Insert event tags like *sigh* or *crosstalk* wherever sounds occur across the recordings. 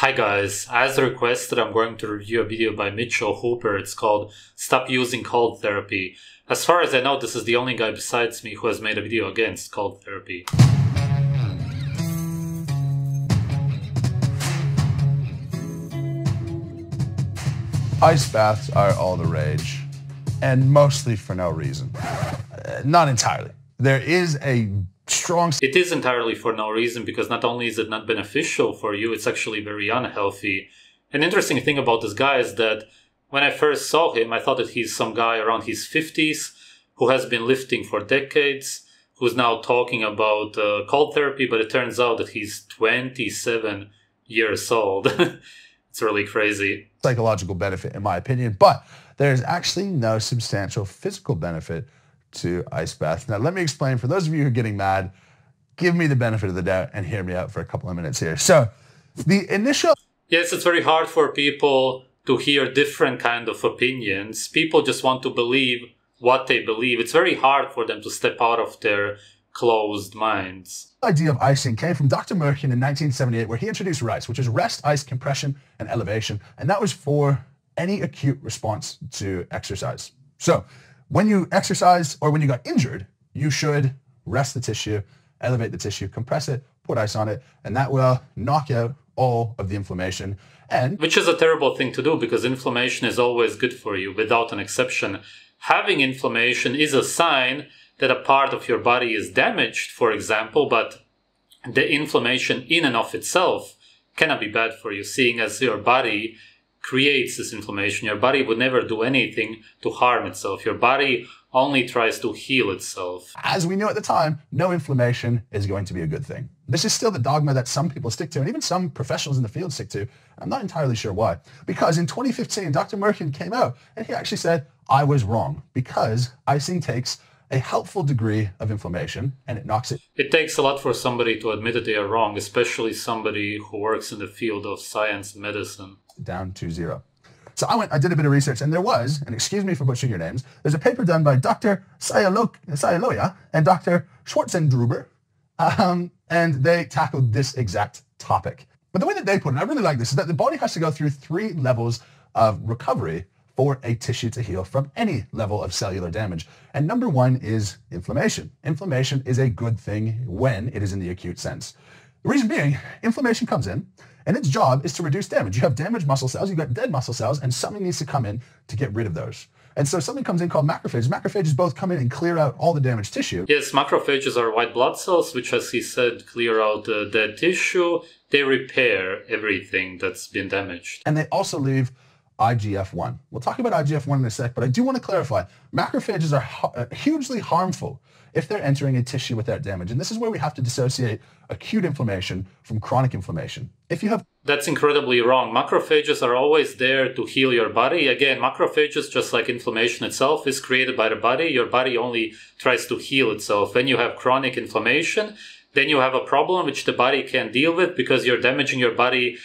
Hi guys, as requested I'm going to review a video by Mitchell Hooper. It's called Stop Using Cold Therapy. As far as I know, this is the only guy besides me who has made a video against cold therapy. Ice baths are all the rage, and mostly for no reason. Uh, not entirely. There is a strong. It is entirely for no reason because not only is it not beneficial for you, it's actually very unhealthy. An interesting thing about this guy is that when I first saw him, I thought that he's some guy around his 50s who has been lifting for decades, who's now talking about uh, cold therapy, but it turns out that he's 27 years old. *laughs* it's really crazy. Psychological benefit, in my opinion, but there's actually no substantial physical benefit to ice bath. Now, let me explain for those of you who are getting mad, give me the benefit of the doubt and hear me out for a couple of minutes here. So, the initial. Yes, it's very hard for people to hear different kind of opinions. People just want to believe what they believe. It's very hard for them to step out of their closed minds. The idea of icing came from Dr. Mirkin in 1978, where he introduced RICE, which is rest, ice, compression, and elevation. And that was for any acute response to exercise. So when you exercise or when you got injured, you should rest the tissue, elevate the tissue, compress it, put ice on it, and that will knock out all of the inflammation. And which is a terrible thing to do because inflammation is always good for you without an exception. Having inflammation is a sign that a part of your body is damaged, for example, but the inflammation in and of itself cannot be bad for you, seeing as your body creates this inflammation. Your body would never do anything to harm itself. Your body only tries to heal itself. As we knew at the time, no inflammation is going to be a good thing. This is still the dogma that some people stick to, and even some professionals in the field stick to. I'm not entirely sure why. Because in 2015, Dr. Mirkin came out and he actually said, I was wrong because icing takes a helpful degree of inflammation and it knocks it. It takes a lot for somebody to admit that they are wrong, especially somebody who works in the field of science and medicine down to zero. So I went, I did a bit of research, and there was, and excuse me for butchering your names, there's a paper done by Dr. Sayaloya and Dr. Schwarzendruber, um, and they tackled this exact topic. But the way that they put it, I really like this, is that the body has to go through three levels of recovery for a tissue to heal from any level of cellular damage. And number one is inflammation. Inflammation is a good thing when it is in the acute sense. The reason being, inflammation comes in, and its job is to reduce damage. You have damaged muscle cells, you've got dead muscle cells, and something needs to come in to get rid of those. And so something comes in called macrophages. Macrophages both come in and clear out all the damaged tissue. Yes, macrophages are white blood cells, which, as he said, clear out the dead tissue. They repair everything that's been damaged. And they also leave IGF-1. We'll talk about IGF-1 in a sec, but I do want to clarify, macrophages are uh, hugely harmful if they're entering a tissue without damage. And this is where we have to dissociate acute inflammation from chronic inflammation. If you have that's incredibly wrong. Macrophages are always there to heal your body. Again, macrophages, just like inflammation itself, is created by the body. Your body only tries to heal itself. When you have chronic inflammation, then you have a problem which the body can't deal with because you're damaging your body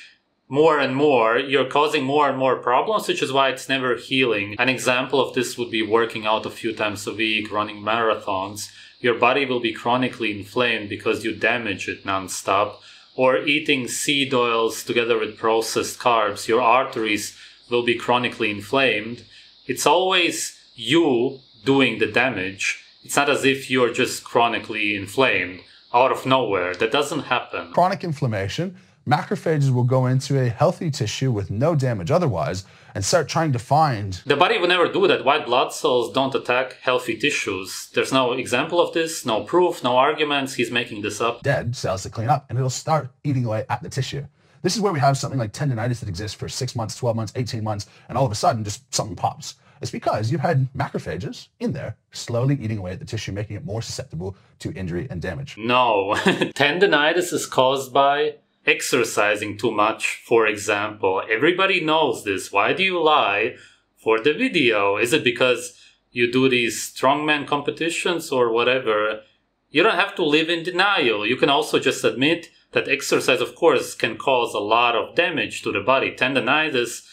more and more, you're causing more and more problems, which is why it's never healing. An example of this would be working out a few times a week, running marathons. Your body will be chronically inflamed because you damage it nonstop. Or eating seed oils together with processed carbs, your arteries will be chronically inflamed. It's always you doing the damage. It's not as if you're just chronically inflamed out of nowhere. That doesn't happen. Chronic inflammation macrophages will go into a healthy tissue with no damage otherwise and start trying to find. The body will never do that. White blood cells don't attack healthy tissues. There's no example of this, no proof, no arguments. He's making this up. Dead cells to clean up and it'll start eating away at the tissue. This is where we have something like tendonitis that exists for six months, 12 months, 18 months, and all of a sudden just something pops. It's because you've had macrophages in there slowly eating away at the tissue, making it more susceptible to injury and damage. No, *laughs* tendonitis is caused by exercising too much, for example. Everybody knows this. Why do you lie for the video? Is it because you do these strongman competitions or whatever? You don't have to live in denial. You can also just admit that exercise, of course, can cause a lot of damage to the body. Tendonitis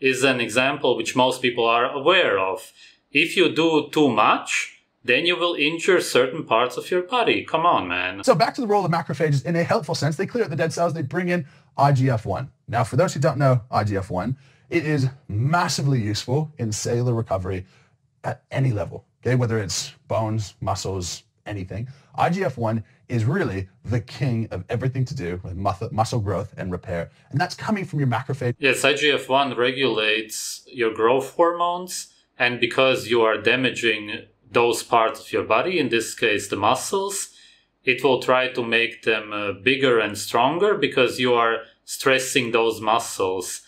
is an example which most people are aware of. If you do too much, then you will injure certain parts of your body. Come on, man. So back to the role of macrophages in a helpful sense. They clear out the dead cells. They bring in IGF-1. Now, for those who don't know IGF 1, it is massively useful in cellular recovery at any level, okay? Whether it's bones, muscles, anything. IGF-1 is really the king of everything to do with muscle growth and repair. And that's coming from your macrophage. Yes, IGF-1 regulates your growth hormones. And because you are damaging those parts of your body, in this case the muscles, it will try to make them uh, bigger and stronger because you are stressing those muscles.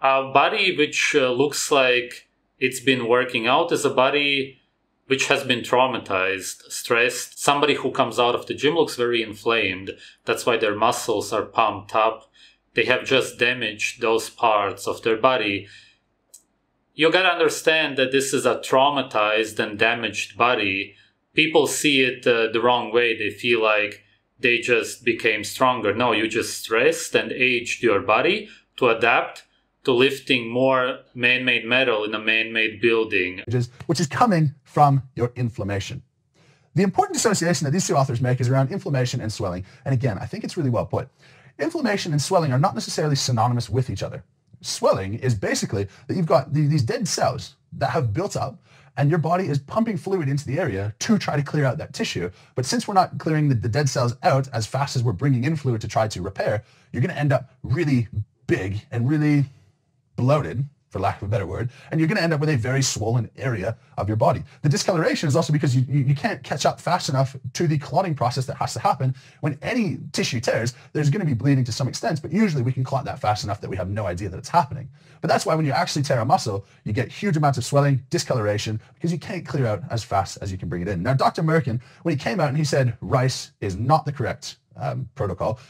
A body which uh, looks like it's been working out is a body which has been traumatized, stressed. Somebody who comes out of the gym looks very inflamed. That's why their muscles are pumped up. They have just damaged those parts of their body. You gotta understand that this is a traumatized and damaged body. People see it uh, the wrong way. They feel like they just became stronger. No, you just stressed and aged your body to adapt to lifting more man-made metal in a man-made building. Which is, which is coming from your inflammation. The important association that these two authors make is around inflammation and swelling. And again, I think it's really well put. Inflammation and swelling are not necessarily synonymous with each other. Swelling is basically that you've got these dead cells that have built up and your body is pumping fluid into the area to try to clear out that tissue. But since we're not clearing the, the dead cells out as fast as we're bringing in fluid to try to repair, you're going to end up really big and really bloated, for lack of a better word, and you're going to end up with a very swollen area of your body. The discoloration is also because you, you, can't catch up fast enough to the clotting process that has to happen. When any tissue tears, there's going to be bleeding to some extent, but usually we can clot that fast enough that we have no idea that it's happening. But that's why when you actually tear a muscle, you get huge amounts of swelling, discoloration, because you can't clear out as fast as you can bring it in. Now, Dr. Mirkin, when he came out and he said rice is not the correct um, protocol,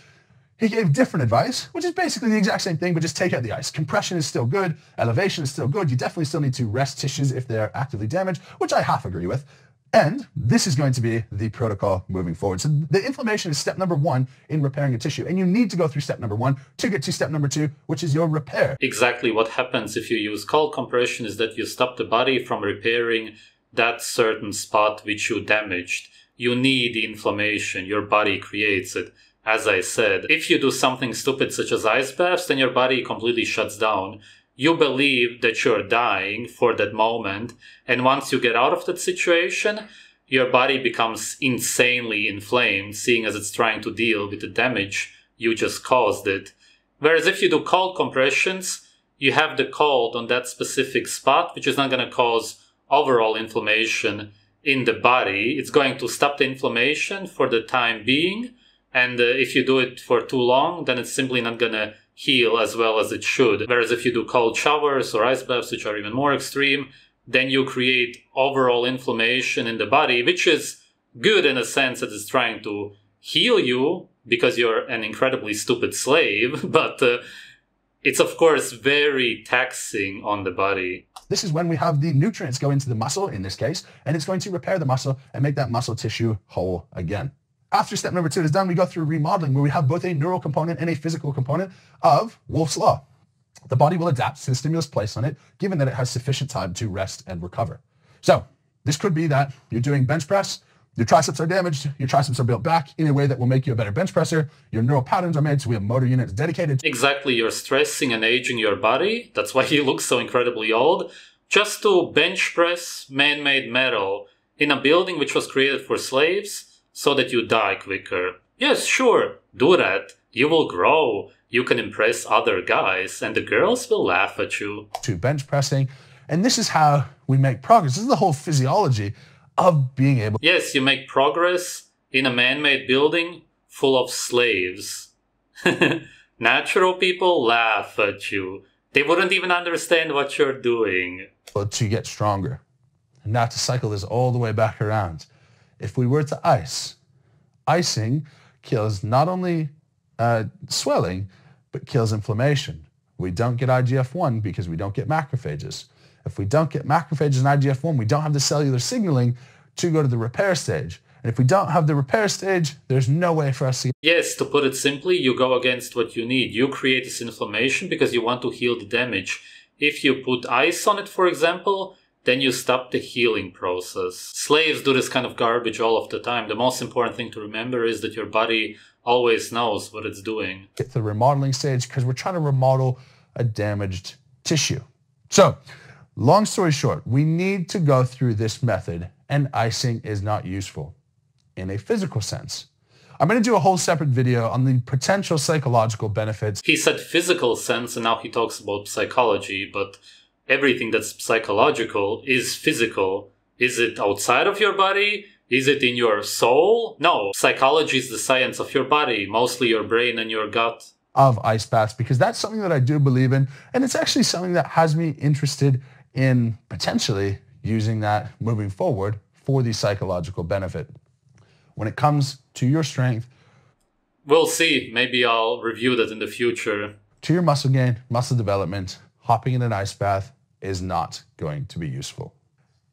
he gave different advice, which is basically the exact same thing, but just take out the ice. Compression is still good. Elevation is still good. You definitely still need to rest tissues if they're actively damaged, which I half agree with. And this is going to be the protocol moving forward. So the inflammation is step number one in repairing a tissue. And you need to go through step number one to get to step number two, which is your repair. Exactly what happens if you use cold compression is that you stop the body from repairing that certain spot which you damaged. You need inflammation. Your body creates it as I said, if you do something stupid such as ice baths, then your body completely shuts down. You believe that you're dying for that moment, and once you get out of that situation, your body becomes insanely inflamed, seeing as it's trying to deal with the damage you just caused it. Whereas if you do cold compressions, you have the cold on that specific spot, which is not going to cause overall inflammation in the body. It's going to stop the inflammation for the time being, and uh, if you do it for too long, then it's simply not going to heal as well as it should. Whereas if you do cold showers or ice baths, which are even more extreme, then you create overall inflammation in the body, which is good in a sense that it's trying to heal you because you're an incredibly stupid slave, *laughs* but uh, it's of course very taxing on the body. This is when we have the nutrients go into the muscle in this case, and it's going to repair the muscle and make that muscle tissue whole again. After step number two is done, we go through remodeling where we have both a neural component and a physical component of Wolff's Law. The body will adapt to the stimulus placed on it, given that it has sufficient time to rest and recover. So this could be that you're doing bench press, your triceps are damaged, your triceps are built back in a way that will make you a better bench presser. Your neural patterns are made so we have motor units dedicated. Exactly, you're stressing and aging your body. That's why *laughs* you look so incredibly old. Just to bench press man-made metal in a building which was created for slaves so that you die quicker. Yes, sure, do that. You will grow. You can impress other guys, and the girls will laugh at you. To bench pressing. And this is how we make progress. This is the whole physiology of being able. Yes, you make progress in a man made building full of slaves. *laughs* Natural people laugh at you. They wouldn't even understand what you're doing. But to get stronger. And now to cycle this all the way back around if we were to ice, icing kills not only uh, swelling, but kills inflammation. We don't get IGF-1 because we don't get macrophages. If we don't get macrophages and IGF-1, we don't have the cellular signaling to go to the repair stage. And if we don't have the repair stage, there's no way for us to... Yes, to put it simply, you go against what you need. You create this inflammation because you want to heal the damage. If you put ice on it, for example, then you stop the healing process. Slaves do this kind of garbage all of the time. The most important thing to remember is that your body always knows what it's doing. To the remodeling stage because we're trying to remodel a damaged tissue. So, long story short, we need to go through this method, and icing is not useful in a physical sense. I'm going to do a whole separate video on the potential psychological benefits. He said physical sense, and now he talks about psychology, but everything that's psychological is physical. Is it outside of your body? Is it in your soul? No. Psychology is the science of your body, mostly your brain and your gut. Of ice baths, because that's something that I do believe in. And it's actually something that has me interested in potentially using that moving forward for the psychological benefit. When it comes to your strength, we'll see. Maybe I'll review that in the future. To your muscle gain, muscle development, hopping in an ice bath is not going to be useful.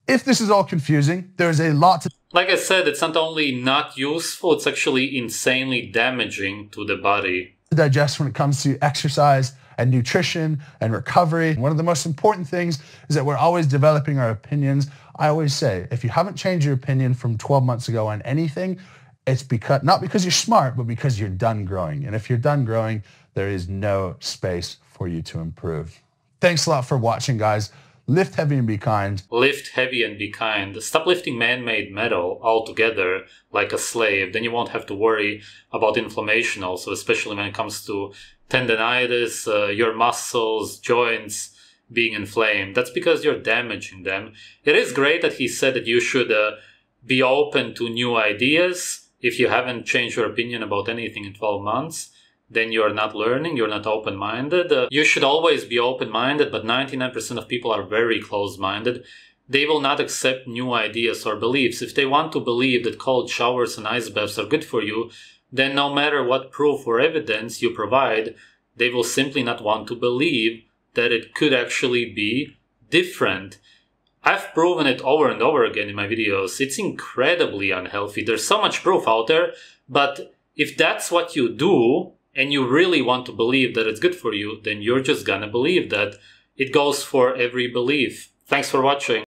If this is all confusing, there's a lot to like I said, it's not only not useful, it's actually insanely damaging to the body. To digest when it comes to exercise and nutrition and recovery. One of the most important things is that we're always developing our opinions. I always say, if you haven't changed your opinion from 12 months ago on anything, it's because not because you're smart, but because you're done growing. And if you're done growing, there is no space for you to improve. Thanks a lot for watching, guys. Lift heavy and be kind. Lift heavy and be kind. Stop lifting man-made metal altogether like a slave. Then you won't have to worry about inflammation also, especially when it comes to tendonitis, uh, your muscles, joints being inflamed. That's because you're damaging them. It is great that he said that you should uh, be open to new ideas if you haven't changed your opinion about anything in 12 months then you're not learning, you're not open minded. Uh, you should always be open minded, but 99% of people are very closed minded. They will not accept new ideas or beliefs. If they want to believe that cold showers and ice baths are good for you, then no matter what proof or evidence you provide, they will simply not want to believe that it could actually be different. I've proven it over and over again in my videos. It's incredibly unhealthy. There's so much proof out there, but if that's what you do, and you really want to believe that it's good for you, then you're just gonna believe that. It goes for every belief. Thanks for watching.